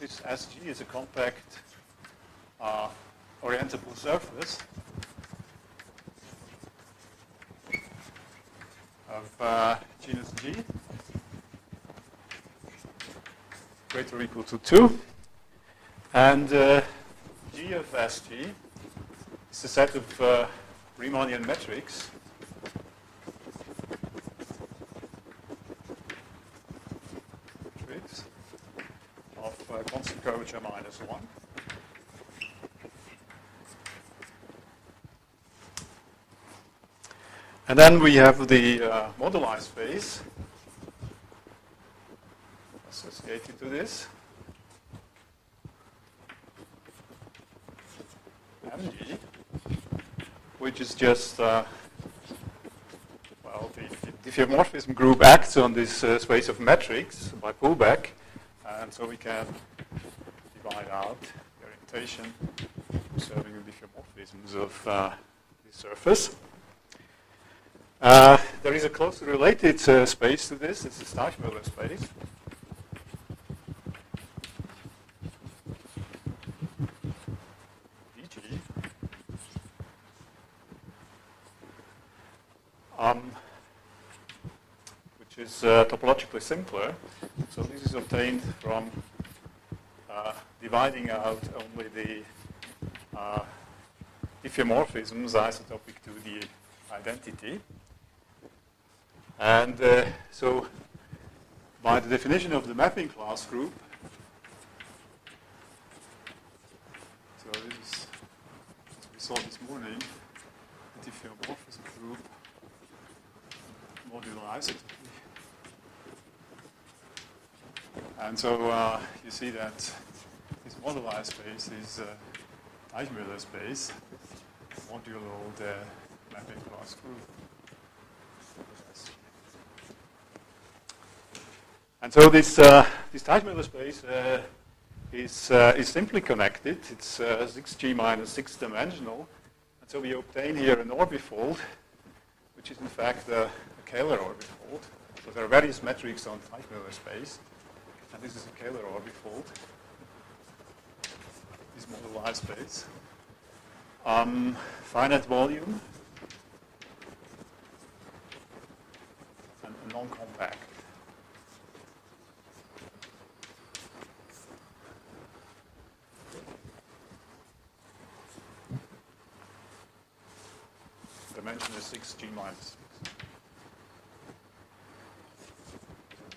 This SG is a compact uh, orientable surface of uh, genus G greater or equal to 2. And uh, G of SG is a set of uh, Riemannian metrics of uh, constant 1. And then we have the uh, moduli space associated to this. MG, which is just, uh, well, the diffeomorphism group acts on this uh, space of metrics by pullback, and so we can divide out the orientation observing the diffeomorphisms of uh, the surface. Uh, there is a closely related uh, space to this. It's the Teichmüller space. Um, which is uh, topologically simpler. So this is obtained from dividing out only the uh, diffeomorphisms isotopic to the identity. And uh, so by the definition of the mapping class group, so this is what we saw this morning, the diffeomorphism group modular isotopy. And so uh, you see that moduli space is uh, Teichmüller space modulo the mapping class group. And so this uh, this Teichmüller space uh, is uh, is simply connected. It's uh, 6g minus six dimensional, and so we obtain here an orbifold, which is in fact a, a Kähler orbifold. So there are various metrics on Teichmüller space, and this is a Kähler orbifold. This moduli space. Um, finite volume and non-compact. Dimension is 6g minus 6.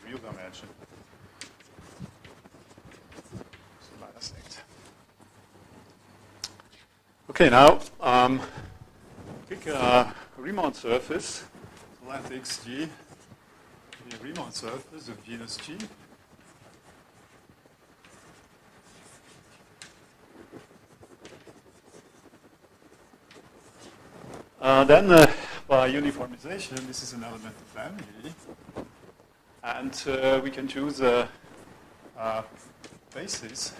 Real dimension is minus 8. Okay, now um, pick a Riemann surface, so let xg be a Riemann surface of genus G. Uh, then, uh, by uniformization, this is an element of family, and uh, we can choose a, a basis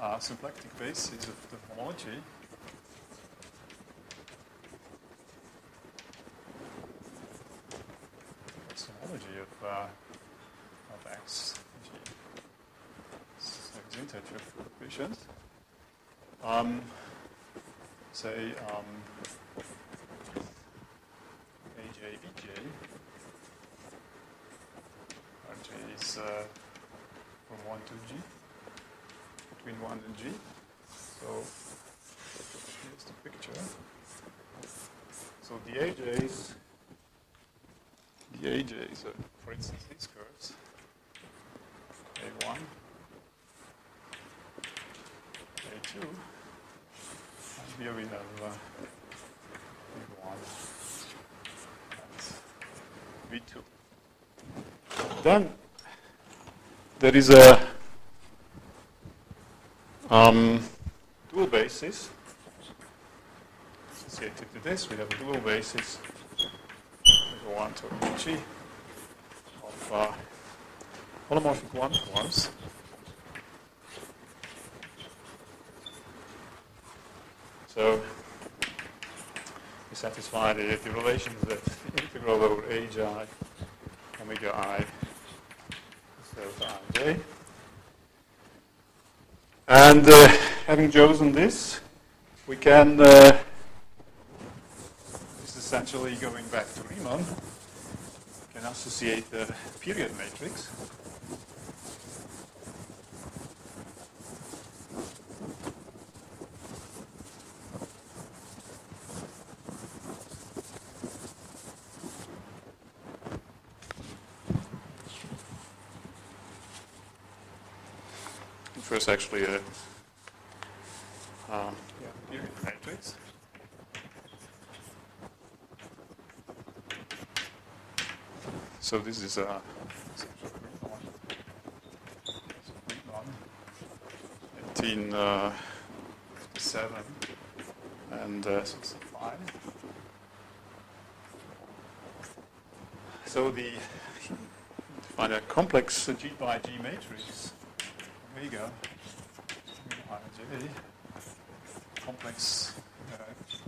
uh, symplectic basis of the homology. It's homology of, uh, of X, G. So it's integer coefficients. Um, say um, AJ, BJ. RJ is uh, from 1 to G between 1 and G. So here's the picture. So the AJs, the AJs are, for instance, these curves. A1, A2, and here we have uh, V1 and V2. Then there is a um, dual basis. Associated to this, we have a dual basis. Go on to G of uh, holomorphic one forms. So we satisfy the, the relations that integral over agi omega i is delta ij And uh, having chosen this, we can, uh, this is essentially going back to Riemann, we can associate the period matrix. First, actually a um. So this is a 1857 uh, and uh, 65. So the find a complex G by G matrix omega J complex uh, G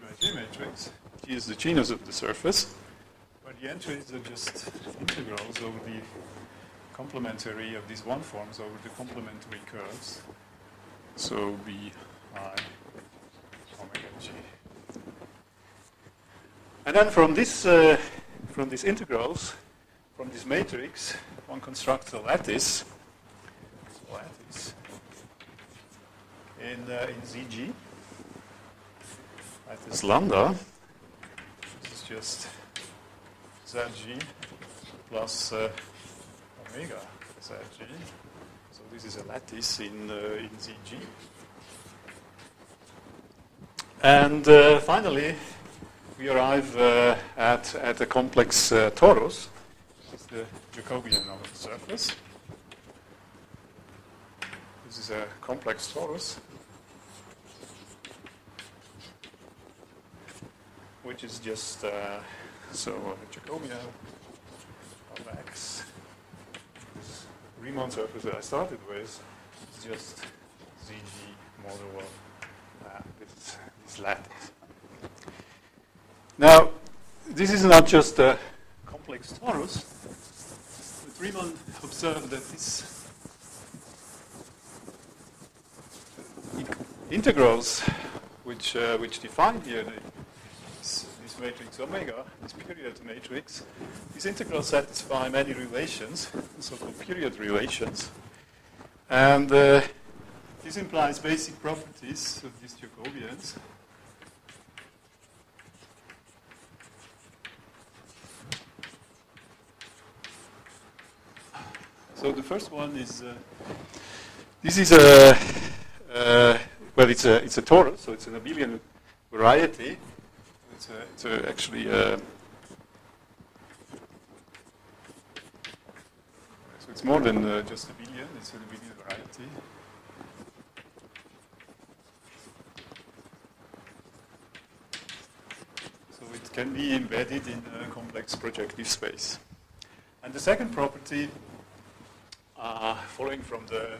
by G matrix. G is the genus of the surface, but the entries are just integrals over the complementary of these one forms over the complementary curves. So B I omega G. And then from this, uh, from these integrals, from this matrix, one constructs a lattice in, uh, in ZG. Lattice lambda. This is just ZG plus uh, omega ZG. So this is a lattice in, uh, in ZG. And uh, finally, we arrive uh, at, at a complex uh, torus. This is the Jacobian of the surface. This is a complex torus, which is just uh, so a Jacobian of x. This Riemann surface that I started with is just ZG model of uh, this, this lattice. Now, this is not just a complex torus, but Riemann observed that this integrals which, uh, which define here the, matrix omega, this period matrix, these integrals satisfy many relations, so-called period relations. And uh, this implies basic properties of these Jacobians. So the first one is, uh, this is a, uh, well, it's a it's a torus, so it's an abelian variety. A, a actually a, so it's more than uh, just billion; It's an abelian variety. So it can be embedded in a complex projective space. And the second property, uh, following from the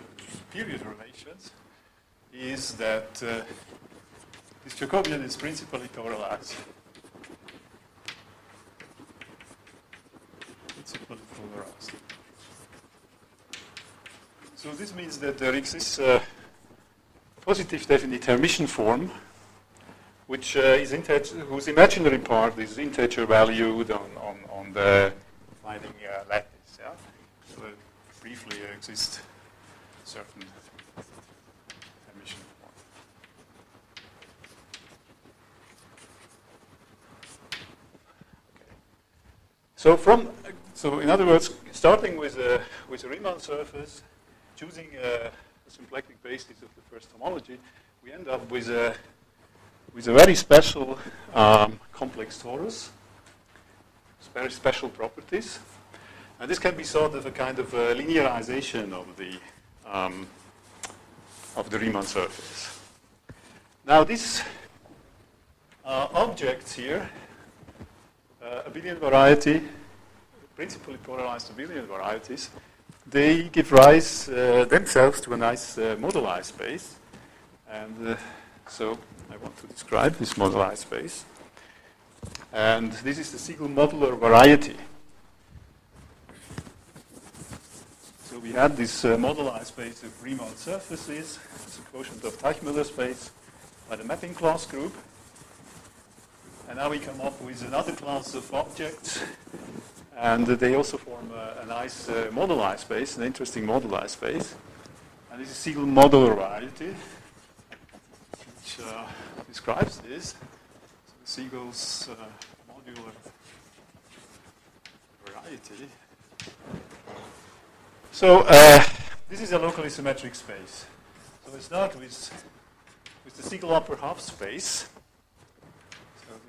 period relations, is that uh, this Jacobian is principally polarized. Principally. So this means that there exists a positive definite Hermitian form, which uh, is whose imaginary part is integer valued on, on, on the defining uh, lattice. Yeah? So briefly exists certain So from so in other words, starting with a with a Riemann surface, choosing a, a symplectic basis of the first homology, we end up with a with a very special um, complex torus, very special properties, and this can be sort of a kind of a linearization of the um, of the Riemann surface. Now these uh, objects here uh, abelian variety, principally polarized abelian varieties, they give rise uh, themselves to a nice uh, space. And uh, so I want to describe this moduli space. And this is the Siegel modular variety. So we had this uh, moduli space of Riemann surfaces, it's a quotient of Teichmüller space by the mapping class group. And now we come up with another class of objects, and they also form a, a nice uh, moduli space, an interesting moduli space. And this is Siegel modular variety, which uh, describes this. So Siegel's uh, modular variety. So uh, this is a locally symmetric space. So we start with, with the Siegel upper half space.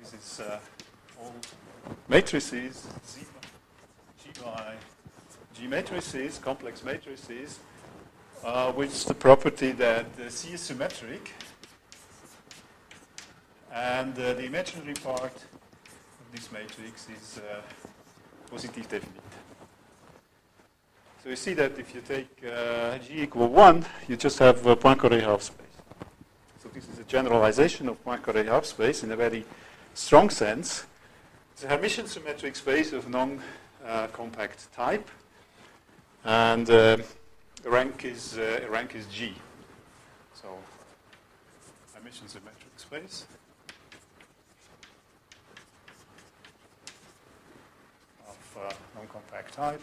This is uh, all matrices, G by G matrices, complex matrices, uh, with the property that uh, C is symmetric. And uh, the imaginary part of this matrix is uh, positive definite. So you see that if you take uh, G equal 1, you just have a Poincare half space. So this is a generalization of Poincare half space in a very strong sense. It's a Hermitian symmetric space of non-compact uh, type. And uh, rank is uh, rank is G. So Hermitian symmetric space. of uh, non-compact type.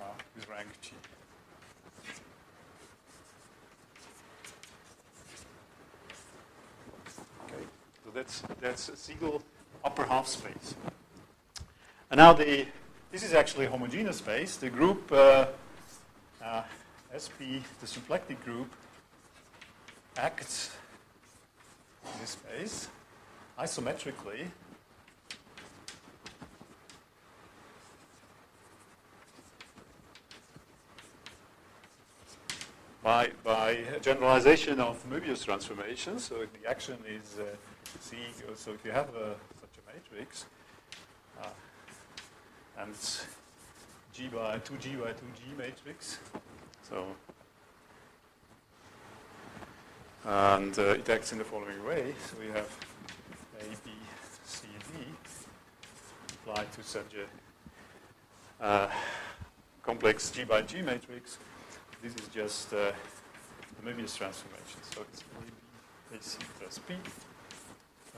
Uh, with rank G. Okay, so that's that's a Siegel upper half space. And now the this is actually a homogeneous space. The group uh, uh, SP, the symplectic group, acts in this space isometrically by, by generalization of Möbius transformations. So the action is uh, C. So if you have a, such a matrix, uh, and it's G by 2G by 2G matrix. So and uh, it acts in the following way. So we have A, B, C, D applied to such a uh, complex G by G matrix. This is just uh, the Möbius transformation. So it's A, B, AC plus B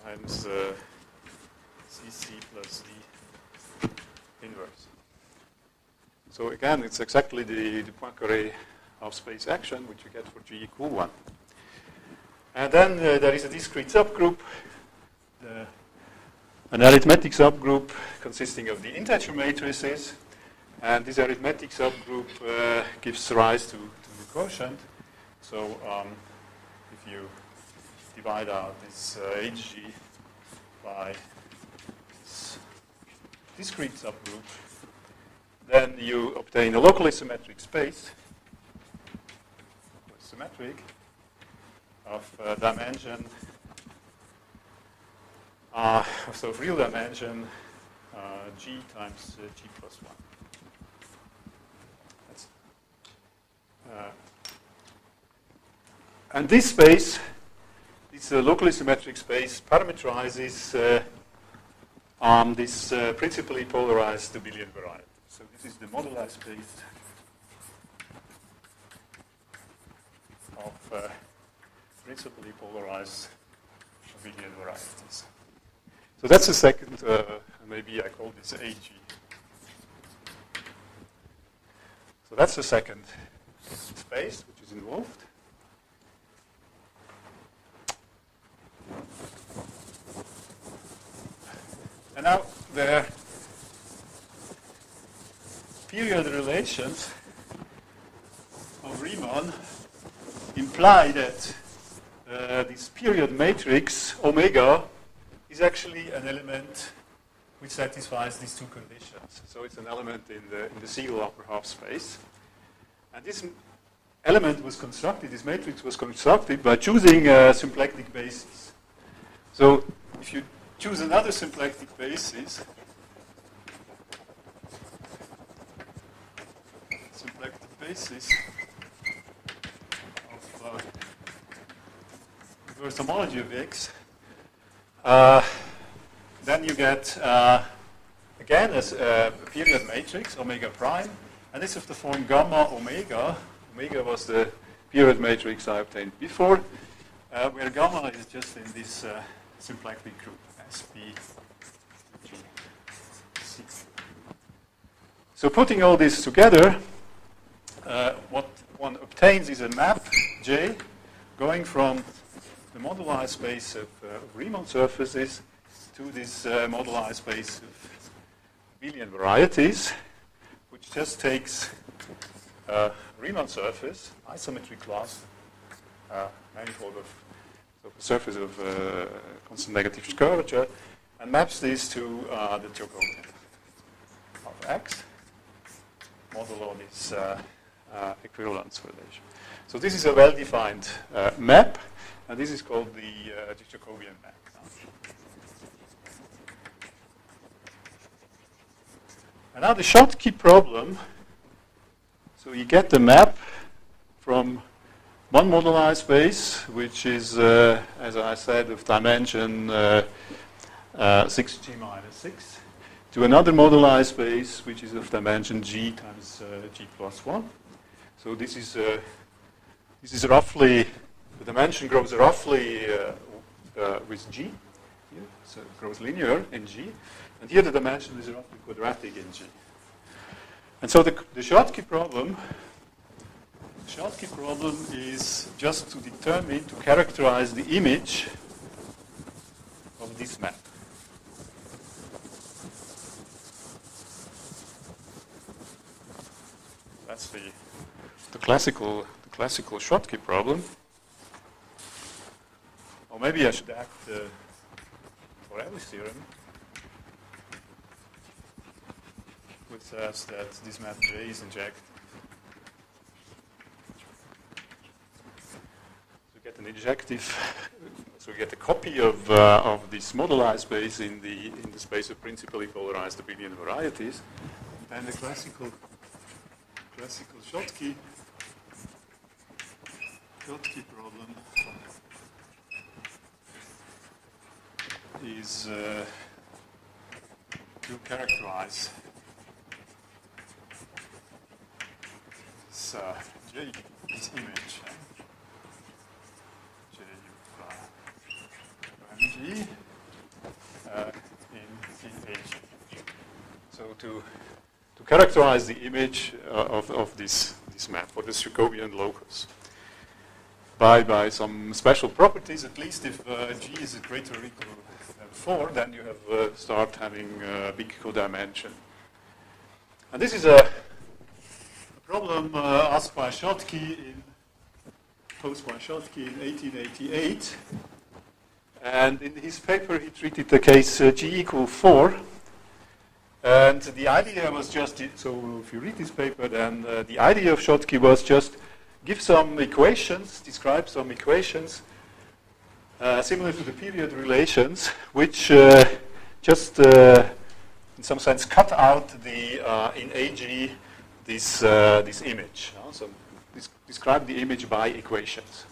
times uh, CC plus D inverse. So again, it's exactly the, the Poincare half space action, which you get for G equal 1. And then uh, there is a discrete subgroup, the, an arithmetic subgroup consisting of the integer matrices. And this arithmetic subgroup uh, gives rise to, to, the quotient. So um, if you divide out this uh, HG by this discrete subgroup, then you obtain a locally symmetric space, symmetric, of uh, dimension, uh, so of real dimension, uh, g times uh, g plus 1. That's, uh, and this space, this uh, locally symmetric space, parameterizes um, this principally polarized abelian variety. So this is the moduli space of principally polarized abelian varieties. So that's the second, uh, maybe I call this AG. So that's the second space which is involved. And now the period relations of Riemann imply that uh, this period matrix, omega, is actually an element which satisfies these two conditions. So it's an element in the, in the Siegel upper half space. And this element was constructed, this matrix was constructed by choosing a symplectic basis. So if you choose another symplectic basis, symplectic basis of uh, inverse homology of X, uh, then you get uh, again as a period matrix, omega prime, and this is the form gamma omega. Omega was the period matrix I obtained before, uh, where gamma is just in this uh, symplectic group, SPG. So putting all this together, uh, what one obtains is a map J going from the moduli space of, uh, Riemann surfaces to this uh, space of abelian varieties, which just takes a Riemann surface, isometry class, uh, manifold of so the surface of uh, constant negative curvature, and maps this to uh, the Jacobian of X modulo this uh, uh, equivalence relation. So this is a well-defined uh, map, and this is called the, uh, Jacobian map. And now the Schottky problem, so you get the map from one moduli space, which is, uh, as I said, of dimension uh, 6g minus 6, to another moduli space, which is of dimension g times uh, g plus 1. So this is, uh, this is roughly, the dimension grows roughly uh, uh with g. So it grows linear in g. And here the dimension is roughly quadratic in g. And so the, the Schottky problem, Schottky problem is just to determine, to characterize the image of this map. That's the, the classical the classical Schottky problem. Or maybe I should act uh, Torelli's theorem, which says that this map J is injected. So you get an injective, so we get a copy of, uh, of this moduli space in the, in the space of principally polarized abelian varieties. And the classical classical Schottky Schottky problem is uh, to characterize J, this image uh, J uh, uh, in, in H. So to to characterize the image uh, of, of this, this map, or this Jacobian locus, by, by some special properties, at least if uh, G is greater or equal than 4, then you have uh, start having a big codimension. And this is a, problem uh, asked by Schottky in, posed by Schottky in 1888. And in his paper, he treated the case uh, G equal 4, and the idea was just, so if you read this paper, then uh, the idea of Schottky was just give some equations, describe some equations uh, similar to the period relations, which uh, just, uh, in some sense, cut out the, uh, in AG, this, this image. So describe the image by equations.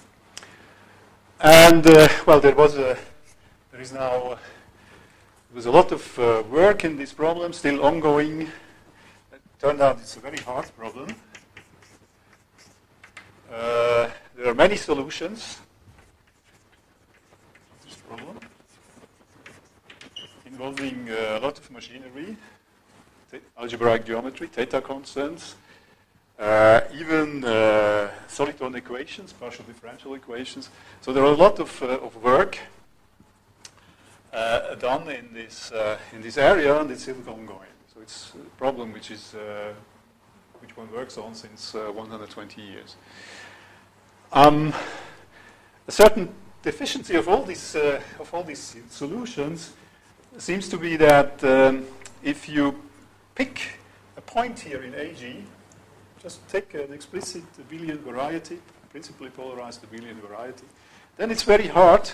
And, well, there was a, there is now there was a lot of uh, work in this problem, still ongoing. It turned out it's a very hard problem. Uh, there are many solutions this problem involving uh, a lot of machinery, algebraic geometry, theta constants, uh, even uh, soliton equations, partial differential equations. So there are a lot of, uh, of work uh, done in this uh, in this area, and it's still ongoing. So it's a problem which is which one works on since 120 years. Um, a certain deficiency of all these of all these solutions seems to be that um, if you pick a point here in AG, just take an explicit abelian variety, principally polarized abelian variety, then it's very hard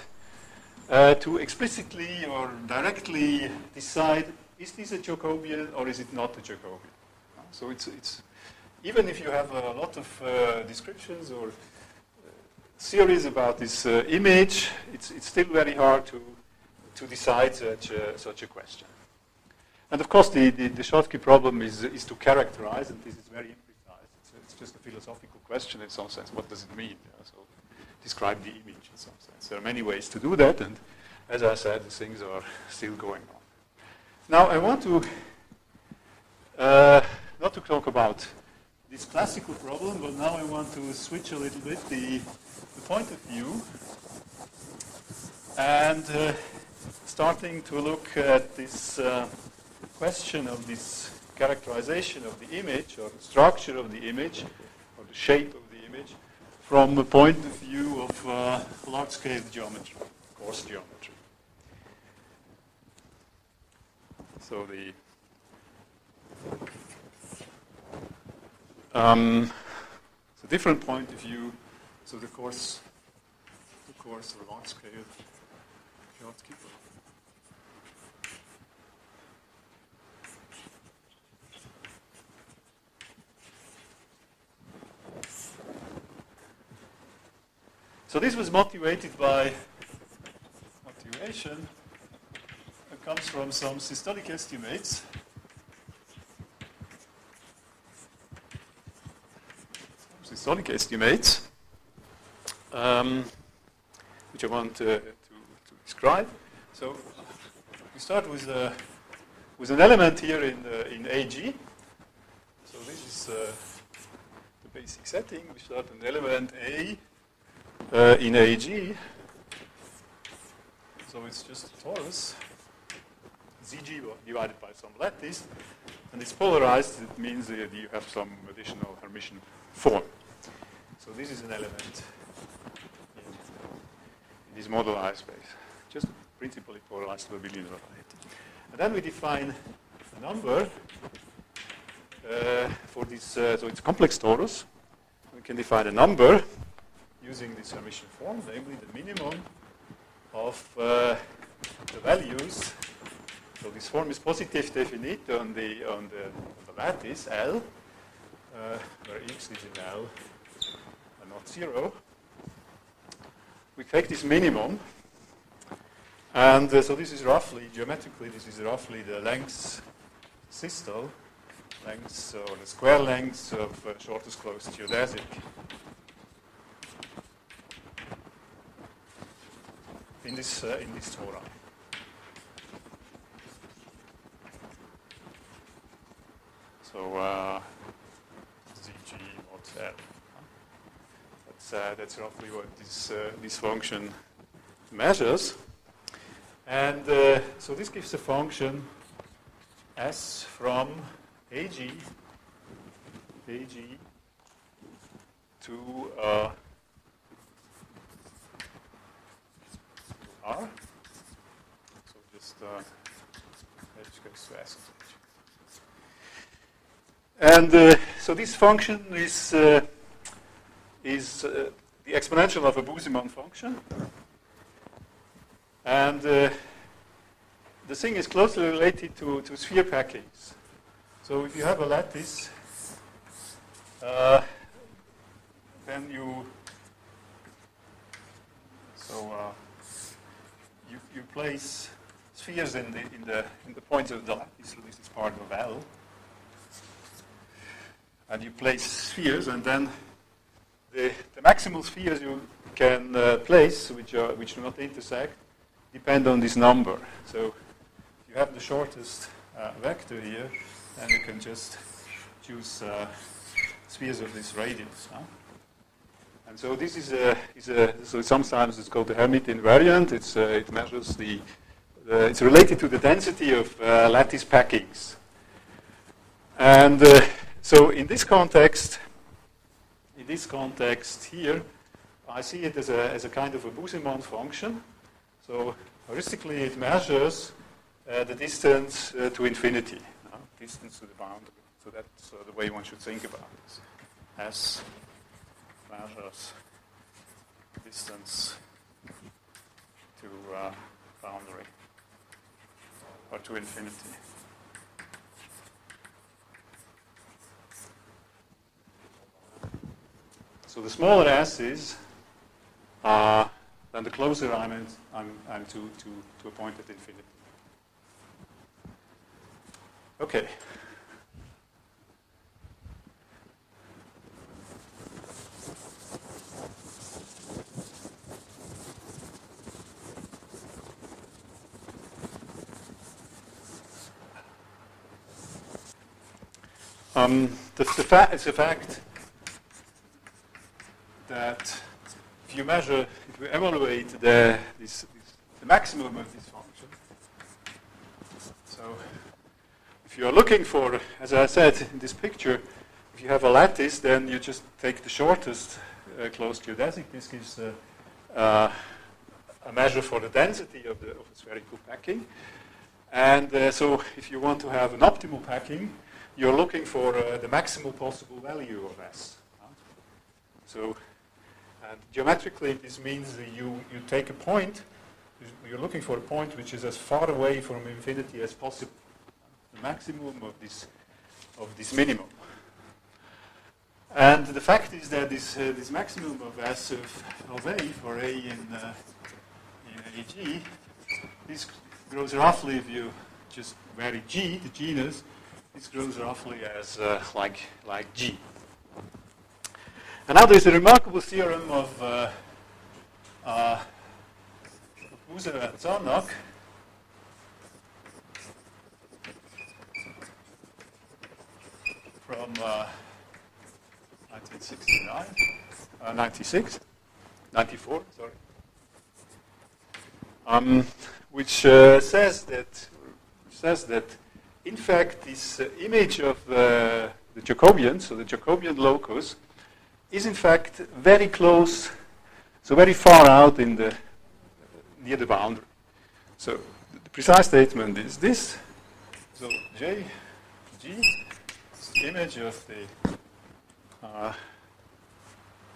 uh, to explicitly or directly decide is this a Jacobian or is it not a Jacobian. Uh, so it's, it's even if you have a lot of uh, descriptions or uh, theories about this uh, image, it's, it's still very hard to, to decide such a, such a question. And of course, the, the, the Schottky problem is, is to characterize, and this is very imprecise. Just a philosophical question in some sense. What does it mean? Yeah, so describe the image in some sense. There are many ways to do that, and as I said, things are still going on. Now, I want to uh, not to talk about this classical problem, but now I want to switch a little bit the, the point of view and uh, starting to look at this uh, question of this characterization of the image or the structure of the image or the shape of the image from the point of view of uh, large-scale geometry, coarse geometry. So the um, a different point of view. So the coarse, the coarse or large scale So this was motivated by motivation. Comes from some systolic estimates. Systolic estimates, um, which I want uh, to, to describe. So we start with, uh, with an element here in, uh, in AG. So this is uh, the basic setting. We start an element A uh, in AG. So it's just torus, ZG divided by some lattice, and it's polarized. It means that you have some additional Hermitian form. So this is an element in, this moduli space, just principally polarized to abelian variety. And then we define a number uh, for this, uh, so it's complex torus. We can define a number using this Hermitian form, namely the minimum of uh, the values. So this form is positive definite on the on the, on the lattice L, uh, where x is in L and not zero. We take this minimum, and uh, so this is roughly geometrically this is roughly the length systole, length or the square length of uh, shortest closed geodesic in this uh, in this Torah. So uh, ZG mod L. That's uh, that's roughly what this uh, this function measures. And uh, so this gives a function s from AG AG to uh, R. So just uh. And uh, so this function is uh, is uh, the exponential of a Busemann function. And uh, the thing is closely related to, to sphere packings. So if you have a lattice, uh, then you so uh, you, you place spheres in the in the in the points of the lattice. So this is part of L, and you place spheres, and then the, the maximal spheres you can uh, place, which are which do not intersect, depend on this number. So you have the shortest uh, vector here, and you can just choose uh, spheres of this radius. Huh? And so this is a, is a, so sometimes it's called the Hermite invariant. It's, uh, it measures the, the, it's related to the density of uh, lattice packings. And uh, so in this context, in this context here, I see it as a, as a kind of a Busemann function. So heuristically, it measures uh, the distance uh, to infinity, uh, distance to the boundary. So that's the way one should think about this. S measures distance to uh, boundary or to infinity. So the smaller s is, uh, then the closer I'm, in, I'm, I'm to, to, to a point at infinity. Okay. Um, the, the fact is a fact that if you measure, if you evaluate the, this, this, the maximum of this function, so if you are looking for, as I said in this picture, if you have a lattice, then you just take the shortest uh, closed geodesic. This gives uh, uh, a measure for the density of the, of the spherical packing. And uh, so if you want to have an optimal packing, you're looking for uh, the maximal possible value of S. So geometrically, this means that you, you take a point, you're looking for a point which is as far away from infinity as possible, the maximum of this, of this minimum. And the fact is that this, uh, this maximum of S of, of A for A in, uh, in AG, this grows roughly if you just vary G, the genus, this grows roughly as uh, like, like G. And now there's a remarkable theorem of uh, uh, and Sarnak. From uh, 1969, uh, 96, 94, sorry, um, which uh, says that says that in fact, this uh, image of uh, the Jacobian, so the Jacobian locus, is in fact very close, so very far out in the near the boundary. So the precise statement is this. So J, G, is the image of the uh,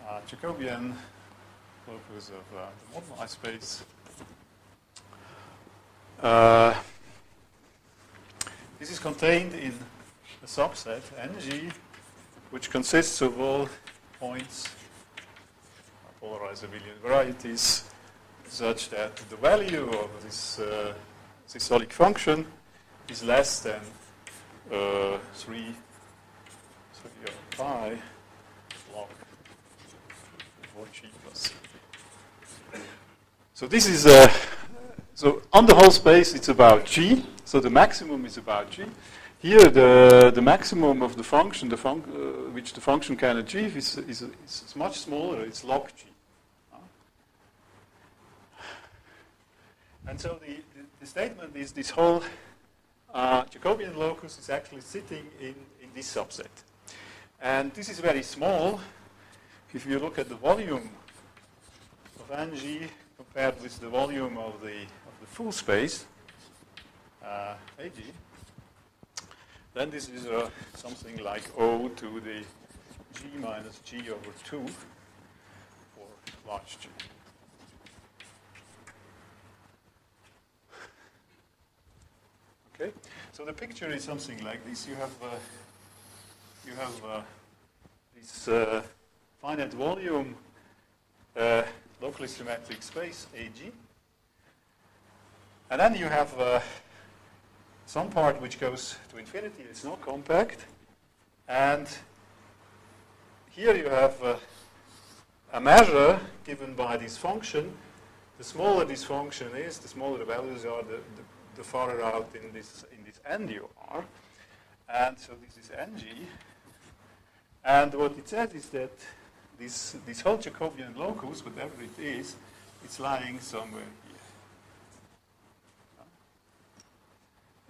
uh, Jacobian locus of uh, the moduli space. Uh, this is contained in a subset, Ng, which consists of all points, polarized abelian varieties, such that the value of this uh, systolic function is less than uh, 3, 3 or pi log 4g plus. So this is, uh, so on the whole space it's about g, so the maximum is about g. Here, the, the maximum of the function, the func uh, which the function can achieve, is, is, is much smaller. It's log g. And so the, the, the, statement is this whole uh, Jacobian locus is actually sitting in, in this subset. And this is very small. If you look at the volume of Ng compared with the volume of the, of the full space, uh, AG, then this is uh, something like O to the G minus G over 2 for large G. Okay, so the picture is something like this. You have uh, you have uh, this uh, finite volume uh, locally symmetric space AG, and then you have some part which goes to infinity, it's not compact. And here you have uh, a measure given by this function. The smaller this function is, the smaller the values are, the, the, the farther out in this, in this end you are. And so this is ng. And what it says is that this, this whole Jacobian locus, whatever it is, it's lying somewhere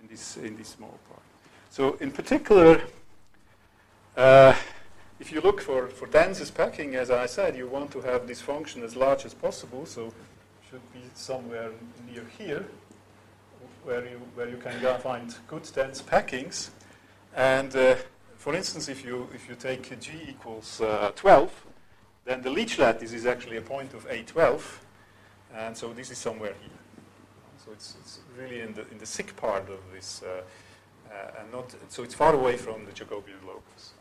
in this, in this small part. So in particular, uh, if you look for, for densest packing, as I said, you want to have this function as large as possible, so it should be somewhere near here, where you, where you can find good dense packings. And uh, for instance, if you, if you take g equals uh, 12, then the Leech lattice is actually a point of A12, and so this is somewhere here. So it's, it's really in the, in the thick part of this, uh, uh, and not, so it's far away from the Jacobian locus.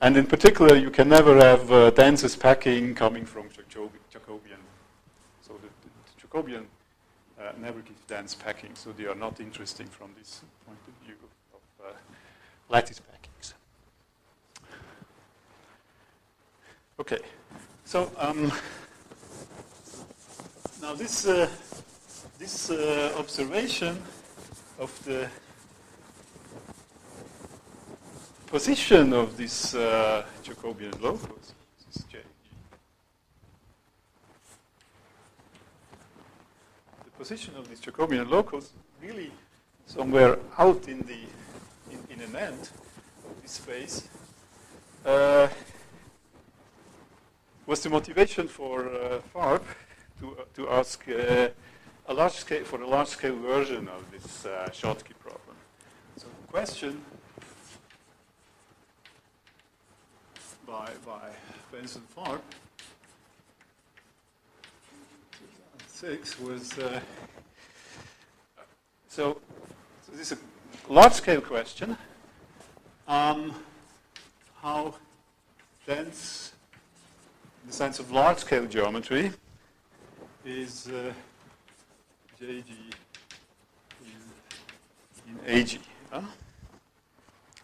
And in particular, you can never have uh, densest packing coming from Jacobian. So the, the Jacobian uh, never gives dense packing, so they are not interesting from this point of view of, uh, lattice packings. Okay, so um, now this uh, this uh, observation of the position of this uh, Jacobian locus, this J, the position of this Jacobian locus really somewhere out in the in, in an end of this space uh, was the motivation for uh, Farb to, uh, to ask uh, a large scale for a large scale version of this uh, Schottky problem. So the question by by Benson Farb six was uh, so, so this is a large scale question. Um, how dense, in the sense of large scale geometry, is uh, JG in, in AG? Huh?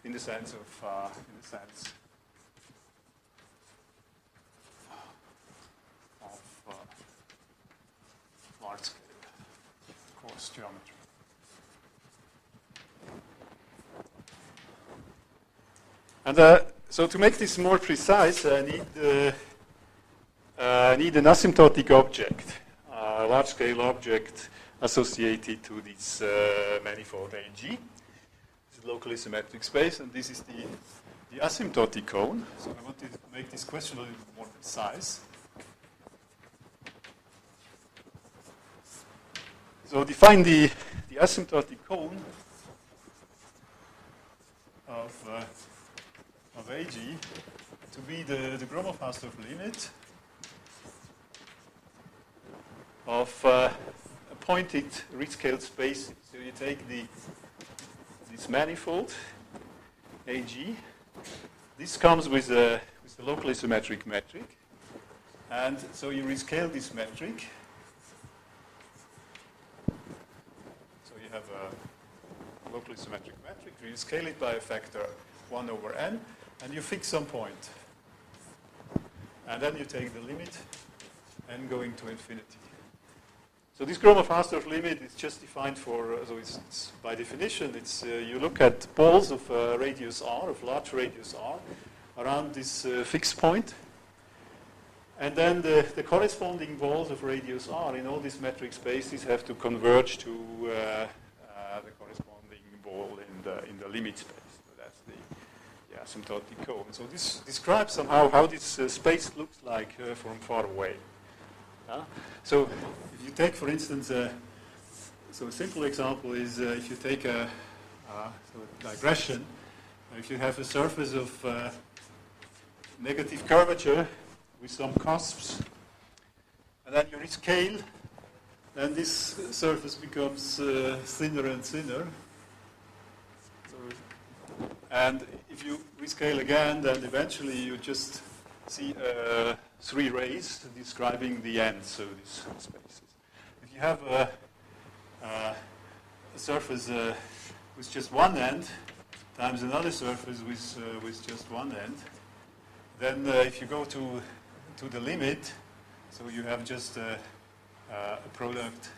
In the sense of, uh, in the sense of uh, large scale coarse geometry. And uh, so to make this more precise, I need, uh, uh, I need an asymptotic object, a large-scale object associated to this uh, manifold AG. This is locally symmetric space, and this is the, the asymptotic cone. So I want to make this question a little more precise. So define the, the asymptotic cone of uh, of AG to be the, the Gromov-Hausdorff limit of uh, a pointed rescaled space. So you take the this manifold AG. This comes with a, with a locally symmetric metric. And so you rescale this metric. So you have a locally symmetric metric. You scale it by a factor 1 over n and you fix some point. And then you take the limit n going to infinity. So this Gromov-Hausdorff limit is just defined for, uh, so it's, it's, by definition, it's uh, you look at balls of uh, radius r, of large radius r, around this uh, fixed point, and then the, the, corresponding balls of radius r in all these metric spaces have to converge to uh, uh, the corresponding ball in the, in the limit space So that's the, the asymptotic cone. So this describes somehow how this space looks like from far away. Uh, so if you take, for instance, uh, so a simple example is uh, if you take a, a, digression, if you have a surface of uh, negative curvature with some cusps, and then you rescale, then this surface becomes thinner and thinner. And if you rescale again, then eventually you just see uh, three rays describing the ends of these spaces. If you have a, a surface uh, with just one end times another surface with, uh, with just one end, then uh, if you go to, to the limit, so you have just a, a product,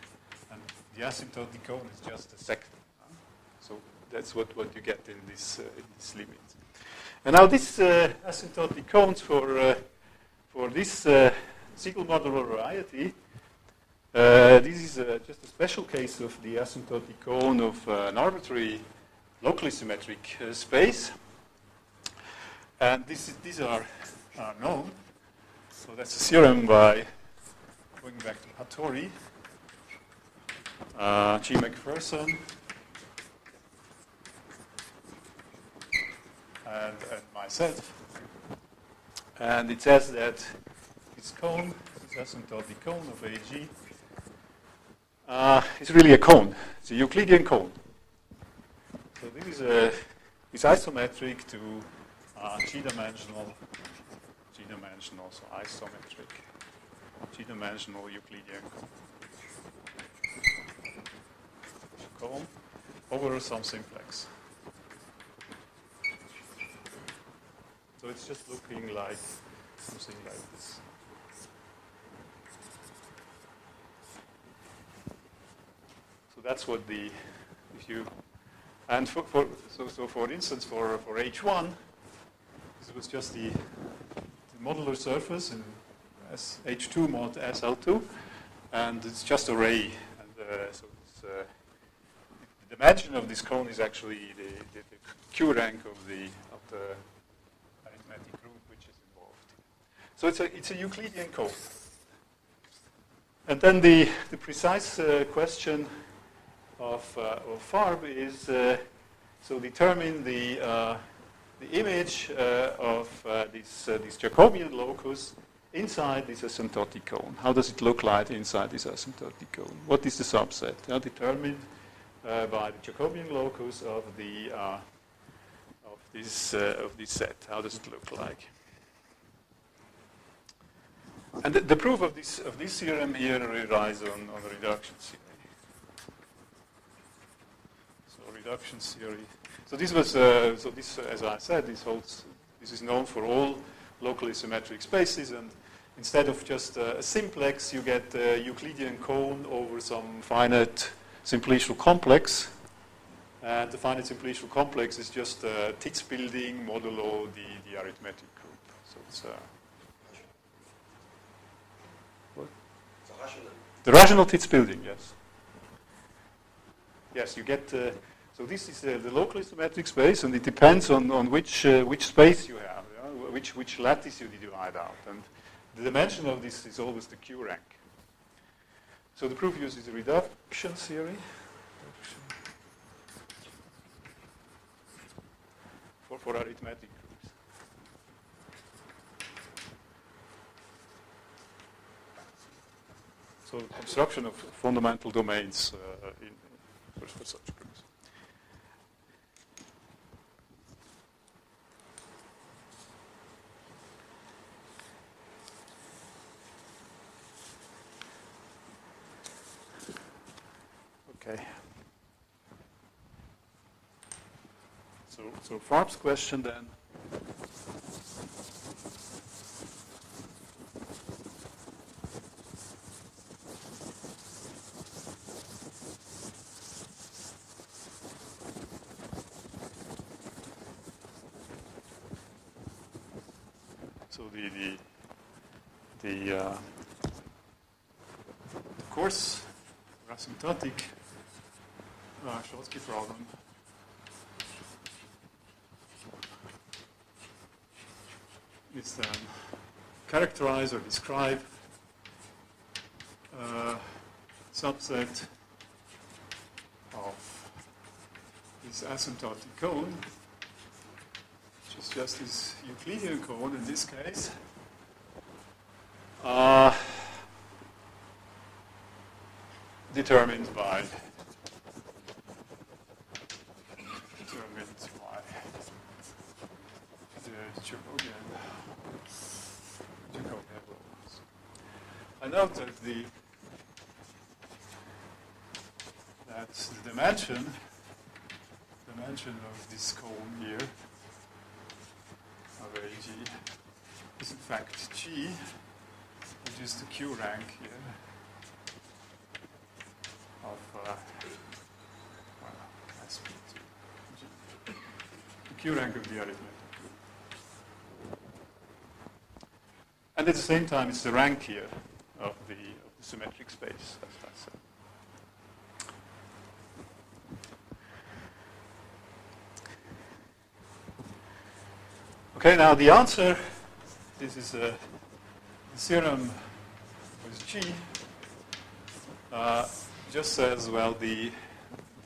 and the asymptotic cone is just a sector. So that's what, what you get in this, uh, in this limit. And now this uh, asymptotic cones for, uh, for this uh, Siegel modular variety, uh, this is uh, just a special case of the asymptotic cone of uh, an arbitrary locally symmetric space. And this is, these are, are known. So that's a theorem by going back to Hattori, Ji. MacPherson, and, and myself. And it says that this cone, this asymptotic cone of AG, uh, is really a cone. It's a Euclidean cone. So this is a, it's isometric to uh, g-dimensional, g-dimensional, so isometric, g-dimensional Euclidean cone. cone over some simplex. So it's just looking like something like this. So that's what the, if you, and for, for so, so for instance, for, for H1, this was just the, the modular surface in S, H2 mod SL2, and it's just array. And uh, so uh, the dimension of this cone is actually the, the, the Q rank of the, of the arithmetic group which is involved. So it's a, it's a Euclidean cone. And then the, the precise uh, question of, uh, of FARB is uh, so determine the, uh, the image uh, of uh, this, uh, this Jacobian locus inside this asymptotic cone. How does it look like inside this asymptotic cone? What is the subset? Uh, determined by the Jacobian locus of the of this of this set. How does it look like? And the, the, proof of this of this theorem here relies on, on the reduction theory. So reduction theory. So this was, uh, so this, as I said, this holds, this is known for all locally symmetric spaces, and instead of just uh, a simplex, you get a Euclidean cone over some finite simplicial complex. And the finite simplicial complex is just a Tits building modulo the, the arithmetic group. So it's uh, what? It's rational. The rational Tits building, yes. Yes, you get uh, so this is uh, the locally symmetric space, and it depends on, on which, uh, which space you have, know, which, which lattice you divide out. And the dimension of this is always the Q rank. So the proof uses reduction theory. For, for arithmetic So construction of fundamental domains uh, in, for, for such groups. Okay. So, so Farb's question then. So the the the, uh, the coarse asymptotic uh, Schottky problem. Is then characterize or describe a subset of this asymptotic cone, which is just this Euclidean cone in this case. Uh, determined by I note that the that the dimension dimension of this cone here of AG is in fact G, which is the Q rank here of uh, the Rank of the arithmetic. And at the same time, it's the rank here of the, of the symmetric space. That's, that's Okay, now the answer, this is a theorem with Ji, uh, just says, well, the,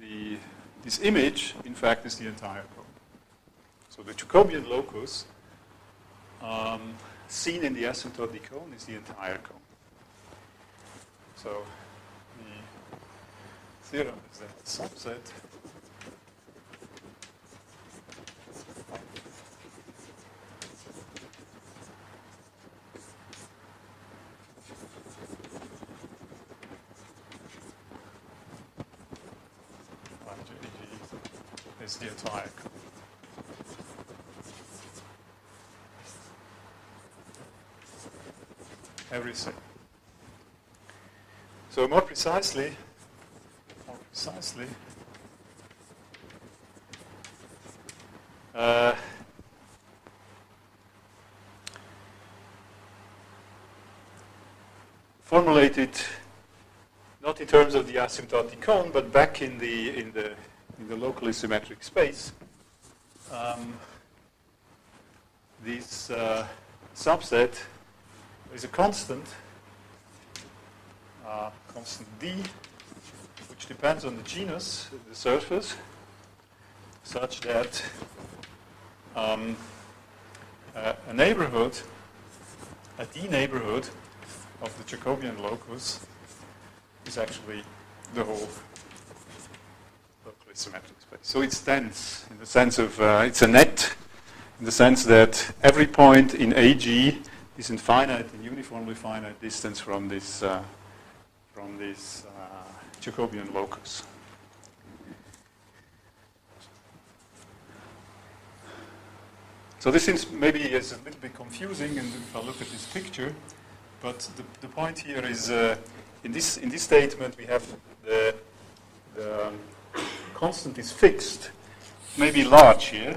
the, this image, in fact, is the entire. So the Jacobian locus um, seen in the asymptotic cone is the entire cone. So the theorem is that the subset is the entire cone. Everything. So more precisely, more precisely, uh, formulated not in terms of the asymptotic cone, but back in the in the in the locally symmetric space. Um, this uh, subset is a constant, uh, constant d, which depends on the genus, the surface, such that um, a, a neighborhood, a d neighborhood of the Jacobian locus is actually the whole locally symmetric space. So it's dense in the sense of uh, it's a net in the sense that every point in AG is in finite and uniformly finite distance from this uh, from this uh, Jacobian locus. So this seems maybe is a little bit confusing, and if I look at this picture, but the, the point here is uh, in this in this statement we have the the um, constant is fixed, maybe large here.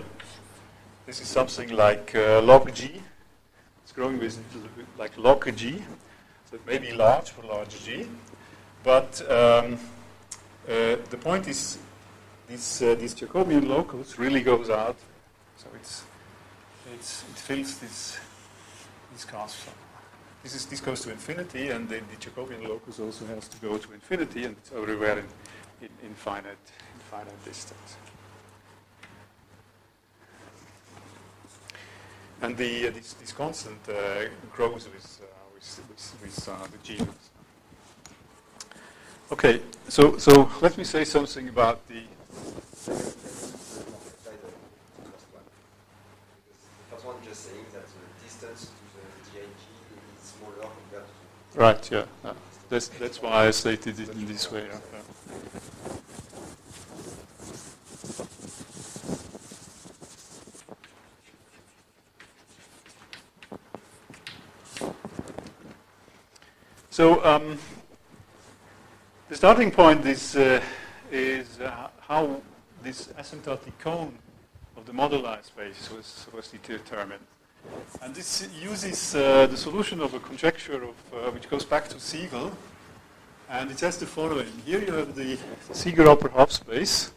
This is something like uh, log g. Growing with like log g, so it may be large for large g. But um, uh, the point is, this uh, this Jacobian locus really goes out, so it's it's it fills this this cast. This, is, this goes to infinity, and the, the Jacobian locus also has to go to infinity, and it's everywhere in, in, in finite, in finite distance. And the, uh, this, this constant uh, grows with, uh, with, with, with uh, the genus. Okay, so, so let me say something about the. one just saying that the distance to the DIG is smaller. Right, yeah. yeah. That's, that's why I stated it in this way. Yeah. So um, the starting point is, uh, is uh, how this asymptotic cone of the moduli space was, was determined. And this uses uh, the solution of a conjecture of, uh, which goes back to Siegel. And it says the following. Here you have the Siegel upper half space.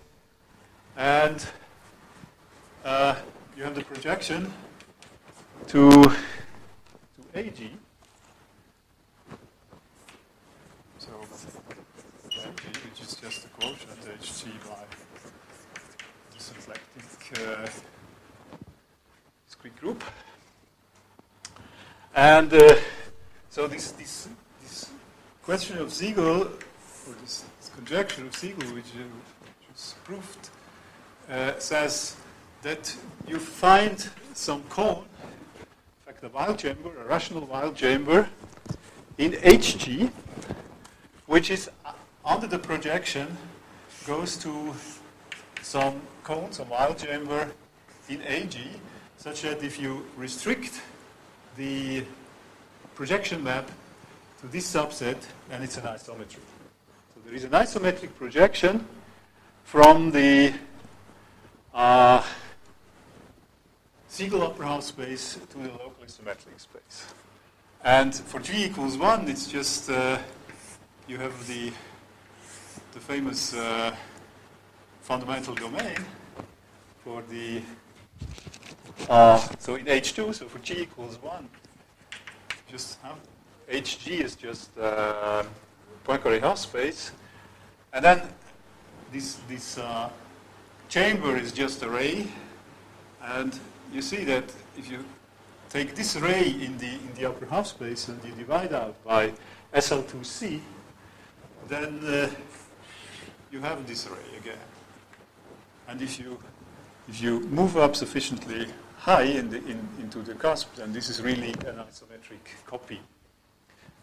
And uh, you have the projection to, to AG. So AG, which is just the quotient HG by the symplectic uh, group. And uh, so this, this, this question of Siegel, or this, this conjecture of Siegel, which, uh, which was proved, uh, says that you find some cone, in fact a Weyl chamber, a rational Weyl chamber, in HG, which is under the projection goes to some cone, some Weyl chamber in AG, such that if you restrict the projection map to this subset, and it's an isometry. So there is an isometric projection from the uh, Siegel upper half space to the locally symmetric space. And for g equals 1, it's just uh, you have the, the famous uh, fundamental domain for the uh, so in H2, so for g equals 1, just huh? Hg is just uh, Poincare half space. And then this, this uh, chamber is just a ray. And you see that if you take this ray in the, in the upper half space and you divide out by SL2C, then uh, you have this ray again. And if you, if you move up sufficiently high in the, in, into the cusp, then this is really an isometric copy.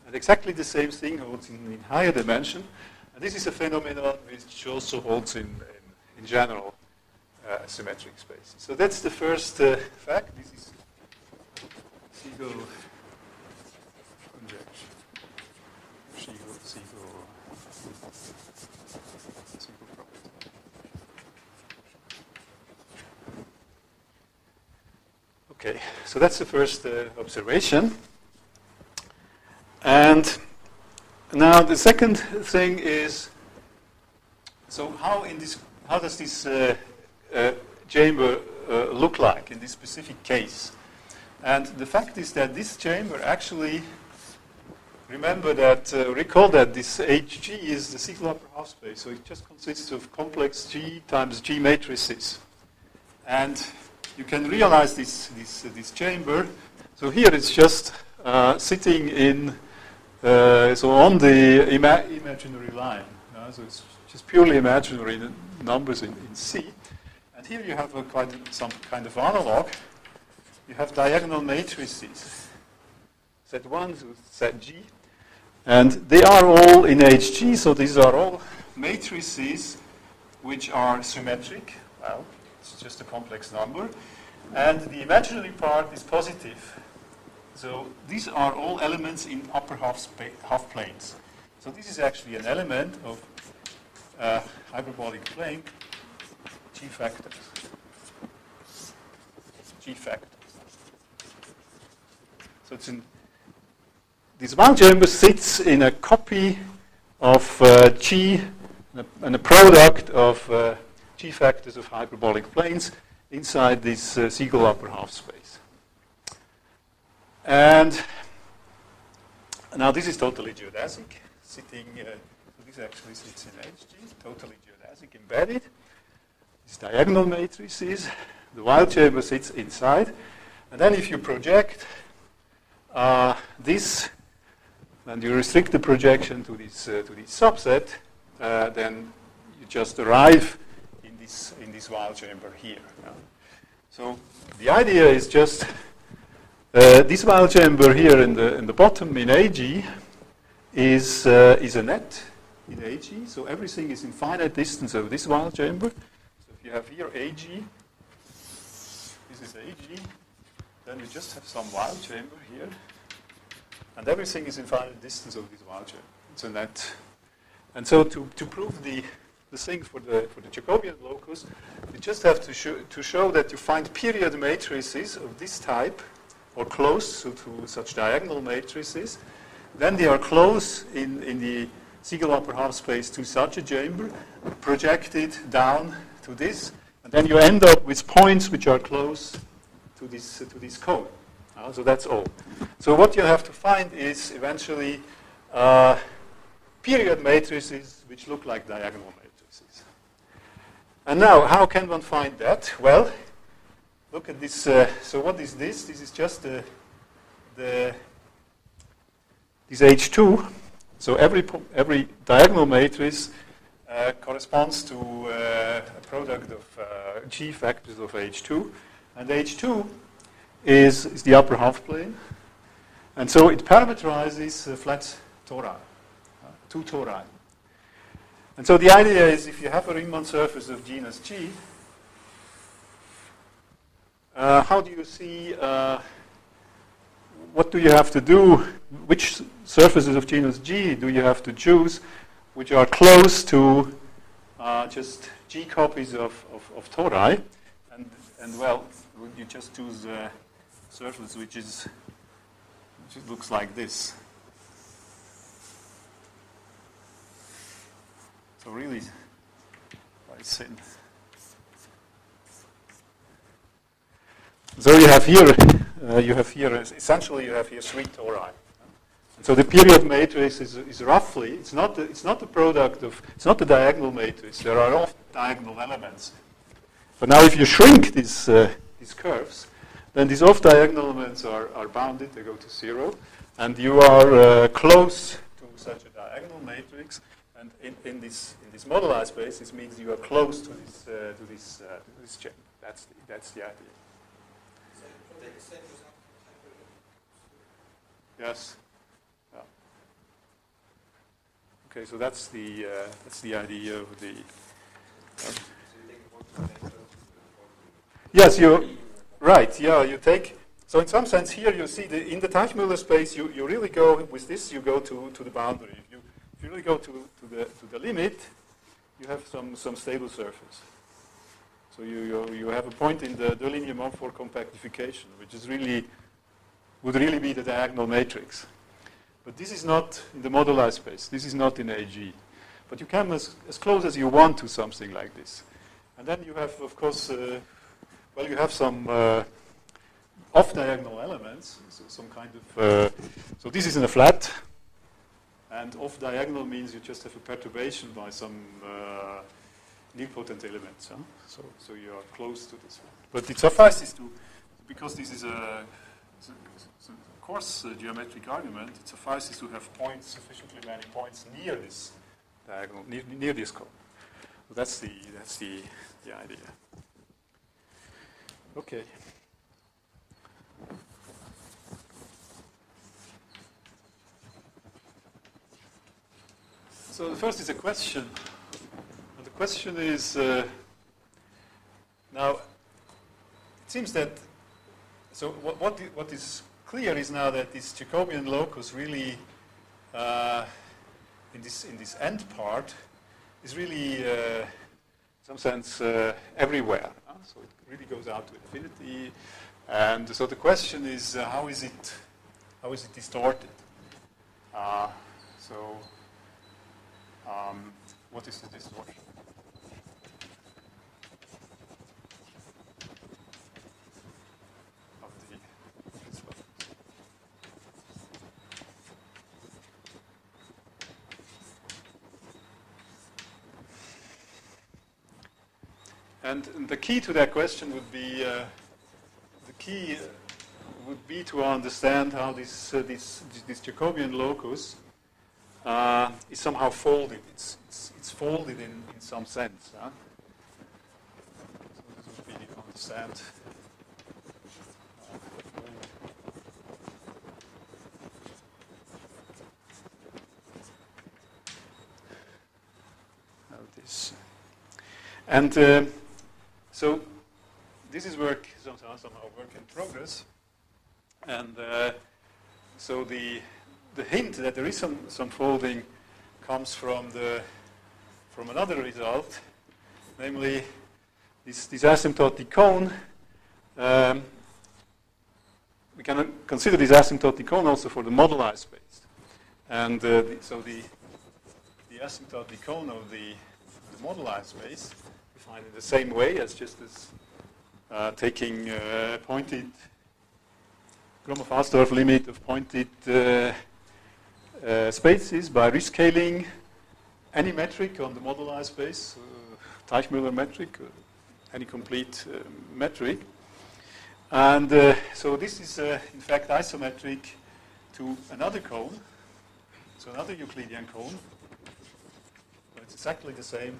And exactly the same thing holds in, in higher dimension. And this is a phenomenon which also holds in, in, in general uh, symmetric spaces. So that's the first uh, fact. This is Siegel conjecture. Siegel, Siegel, property. Okay, so that's the first uh, observation. And now the second thing is, so how in this, how does this uh, uh, chamber uh, look like in this specific case? And the fact is that this chamber actually, remember that, uh, recall that this HG is the Siegel upper half space, so it just consists of complex G times G matrices. And you can realize this, this, uh, this chamber. So here it's just uh, sitting in, uh, so on the ima imaginary line. Uh, so it's just purely imaginary numbers in, in C. And here you have a quite some kind of analog you have diagonal matrices, Z1 to Zg, and they are all in Hg, so these are all matrices which are symmetric. Well, it's just a complex number. And the imaginary part is positive. So these are all elements in upper half, half planes. So this is actually an element of uh, hyperbolic plane G factors. G factor. So it's in, this Weyl chamber sits in a copy of uh, G and a product of uh, G factors of hyperbolic planes inside this uh, Siegel upper half space. And now this is totally geodesic, sitting, uh, so this actually sits in HG, totally geodesic, embedded. These diagonal matrices, the Weyl chamber sits inside. And then if you project uh, this, and you restrict the projection to this, uh, to this subset, uh, then you just arrive this, in this Weyl chamber here. So the idea is just uh, this Weyl chamber here in the, in the bottom in AG is, uh, is a net in AG, so everything is in finite distance of this Weyl chamber. So if you have here AG, this is AG, then we just have some Weyl chamber here. And everything is in finite distance of this Weyl chamber. It's a net. And so to, to prove the, the thing for the, for the Jacobian locus, you just have to, show to show that you find period matrices of this type, or close to, to such diagonal matrices. Then they are close in, in the Siegel upper half space to such a chamber, projected down to this, and then you end up with points which are close to this, uh, to this cone. Uh, so that's all. So what you have to find is eventually uh, period matrices which look like diagonal matrices. And now, how can one find that? Well, look at this. Uh, so what is this? This is just the, the this H2. So every, every diagonal matrix uh, corresponds to uh, a product of uh, G factors of H2. And H2 is, is the upper half plane. And so it parameterizes uh, flat tori, uh, two tori. And so the idea is if you have a Riemann surface of genus G, uh, how do you see, uh, what do you have to do, which surfaces of genus G do you have to choose, which are close to uh, just G copies of, of, of tori, and, and well, you just choose uh, surface which is which looks like this. So really very thin. So you have here, uh, you have here, essentially you have here three tori. So the period matrix is, is roughly, it's not, the, it's not the product of, it's not the diagonal matrix. There are often diagonal elements. But now if you shrink these, uh, these curves, then these off-diagonal elements are, are bounded, they go to zero, and you are uh, close to such a diagonal matrix. And in, in, this, in this moduli space, this means you are close to this, uh, to this, uh, to this chain. That's the, that's the idea. Yes. Yeah. Okay, so that's the uh, that's the idea of the. yes, you Right, yeah, you take, So in some sense here you see the, in the Teichmüller space you, you really go, with this you go to, to the boundary. You, really go to, to, the, to the limit, you have some, some stable surface. So you, you, you have a point in the, linear for compactification, which is really, would really be the diagonal matrix. But this is not in the moduli space. This is not in AG. But you come as, as close as you want to something like this. And then you have, of course, uh, well, you have some uh, off-diagonal elements, so some kind of, uh, so this is in a flat, and off-diagonal means you just have a perturbation by some uh, nilpotent elements. Huh? So, so you are close to this one. But it suffices to, because this is a, it's a, it's a coarse uh, geometric argument, it suffices to have points, sufficiently many points near this diagonal, near, near this cone. So that's the, that's the, the idea. Okay. So the first is a question. And the question is, uh, now, it seems that, so what, what, what is clear is now that this Jacobian locus really, uh, in, this, in this end part, is really, uh, in some sense, uh, everywhere. So it really goes out to infinity. And so the question is, uh, how is it, how is it distorted? Uh, so um, what is the distortion? And, and the key to that question would be uh, the key would be to understand how this uh, this this Jacobian locus uh, is somehow folded. It's, it's, it's folded in, in some sense. Huh? So this would be to understand. How this. And uh, so this is work, somehow, somehow work in progress. And uh, so the the hint that there is some, some folding comes from the from another result, namely this, this asymptotic cone. Um, we can consider this asymptotic cone also for the moduli space. And uh, the, so the, the asymptotic cone of the, the moduli space we find in the same way as just as uh, taking uh, pointed Gromov-Hausdorff limit of pointed uh, spaces by rescaling any metric on the moduli space, uh, Teichmüller metric, uh, any complete uh, metric. And uh, so this is, uh, in fact, isometric to another cone, so another Euclidean cone. It's exactly the same.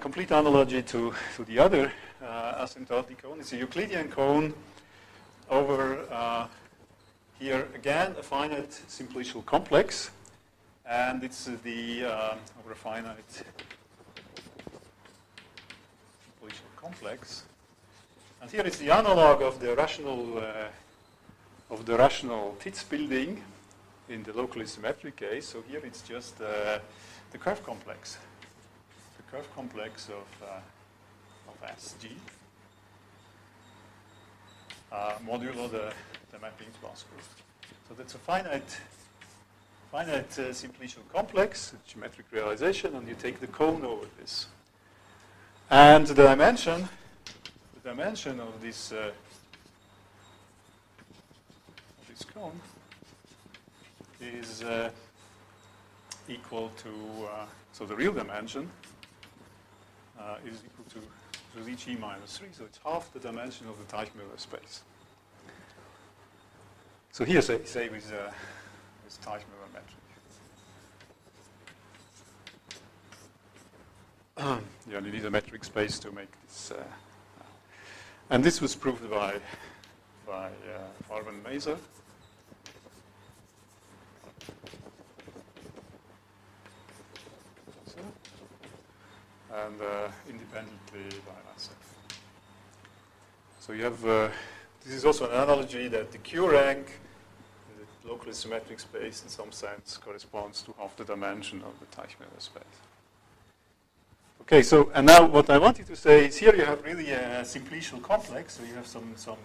complete analogy to, to the other asymptotic cone. It's a Euclidean cone over here again, a finite simplicial complex, and it's the uh, over a finite simplicial complex. And here is the analog of the rational uh, of the rational Tits building in the locally symmetric case. So here it's just uh, the curve complex, the curve complex of uh, of SG uh, modulo the the mapping class group. So that's a finite, finite uh, simplicial complex, geometric realization, and you take the cone over this. And the dimension, the dimension of this, uh, of this cone is uh, equal to, uh, so the real dimension uh, is equal to, to G minus 3, so it's half the dimension of the Teichmüller space. So here, say, say with, uh, with Teichmüller metric. you need a metric space to make this. Uh, and this was proved by, by uh, Arven Masur. And uh, independently by myself. So you have, uh, this is also an analogy that the Q rank in the locally symmetric space in some sense corresponds to half the dimension of the Teichmüller space. Okay, so, and now what I wanted to say is here you have really a simplicial complex, so you have some, some,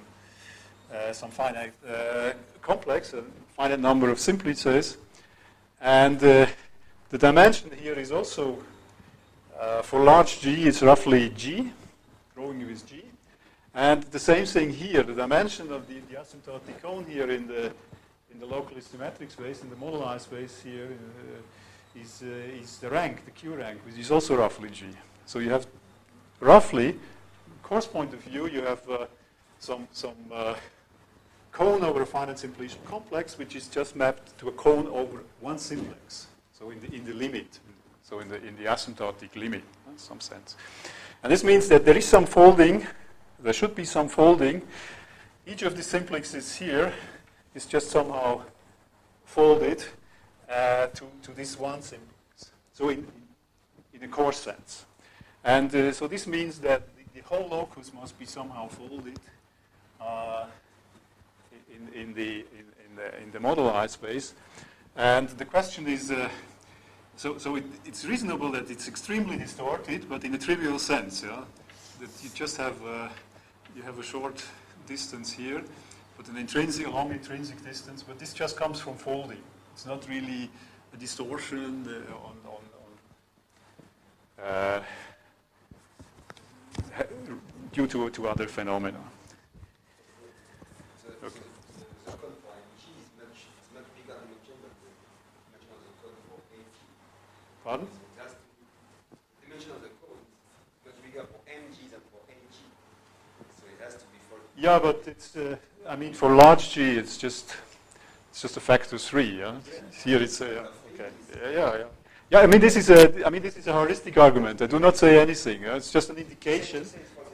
uh, some finite uh, complex, a finite number of simplices, and uh, the dimension here is also, uh, for large g, it's roughly g, growing with g, and the same thing here, the dimension of the, the asymptotic cone here in the, in the locally symmetric space, in the moduli space here, uh, is, uh, is the rank, the Q rank, which is also roughly G. So you have roughly, coarse point of view, you have uh, some, some uh, cone over a finite simplicial complex, which is just mapped to a cone over one simplex. So in the, in the limit, so in the, in the asymptotic limit, in some sense. And this means that there is some folding, there should be some folding. Each of the simplexes here is just somehow folded uh, to, to this one simplex. So in, in a coarse sense. And uh, so this means that the, the, whole locus must be somehow folded uh, in, in, the, in, in, the, in the moduli space. And the question is, uh, so, so it, it's reasonable that it's extremely distorted, but in a trivial sense, yeah? That you just have, uh, you have a short distance here, but an intrinsic, long intrinsic distance, but this just comes from folding. It's not really a distortion uh, on, on, on uh, due to, to other phenomena. Okay. so the, the code for MG is much, it's much bigger dimension than the dimension of the code for AG. Pardon? So it has to be, the dimension of the code is much bigger for MG than for AG. So it has to be for Yeah, but it's, uh, I mean, for large G, it's just, it's just a factor three, yeah? Here it's, uh, okay, yeah, yeah, yeah. Yeah, I mean, this is a, I mean, this is a heuristic argument. I do not say anything. yeah? It's just an indication. What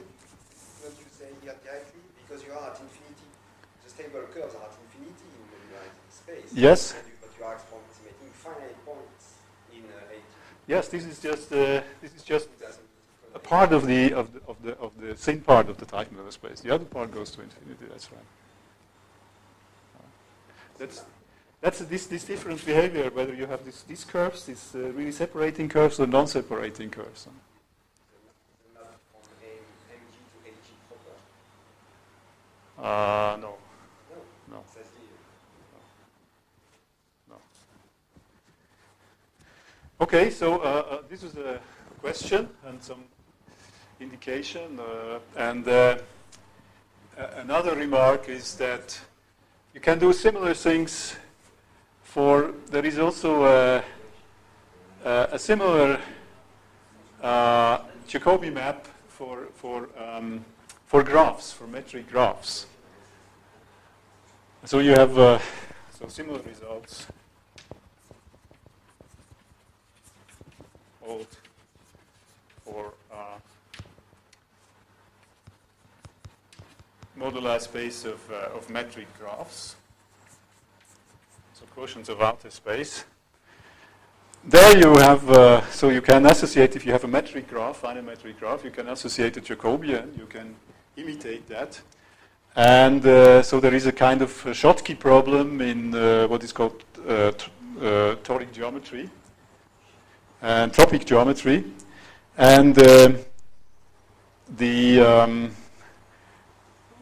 you say here directly, because you are at infinity, the stable curves are at infinity in the United space. Yes. But you are approximating finite points in uh. Yes, this is just, uh, this is just a part of the, of the, of the, of the thin part of the Teichmüller space. The other part goes to infinity, that's right. That's, that's this, this different behavior, whether you have this, these curves, these uh, really separating curves or non-separating curves. Uh, no, No, no. Okay, so uh, uh, this is a question and some indication. Uh, and uh, another remark is that you can do similar things for, there is also a, a, similar uh, Jacobi map for, for, um, for graphs, for metric graphs. So you have uh, so similar results. Hold for uh, modular space of, uh, of metric graphs. So quotients of outer space. There you have, uh, so you can associate, if you have a metric graph, finite metric graph, you can associate a Jacobian, you can imitate that. And uh, so there is a kind of Schottky problem in uh, what is called uh, uh, toric geometry and tropic geometry. And the um,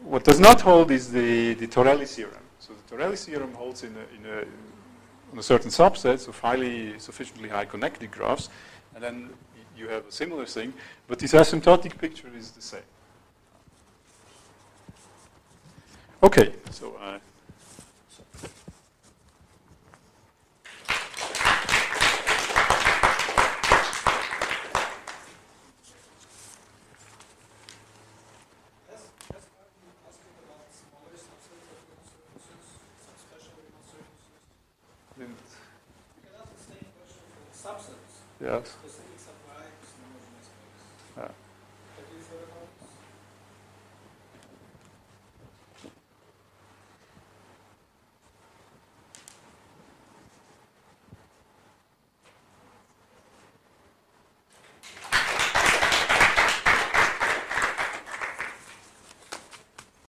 what does not hold is the, the Torelli theorem. So the Torelli theorem holds in a, in a, on a certain subset of highly sufficiently high connected graphs, and then you have a similar thing, but this asymptotic picture is the same. Okay, so uh,